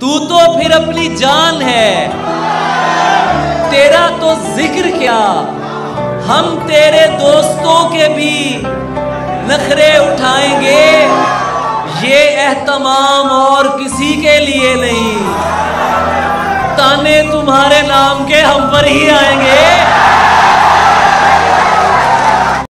तू तो फिर अपनी जान है। तेरा तो ज़िक्र क्या? हम तेरे दोस्तों के भी नखरे उठाएँगे। ये एहतमाम और किसी के लिए नहीं। ताने तुम्हारे नाम के हम पर ही आएँगे।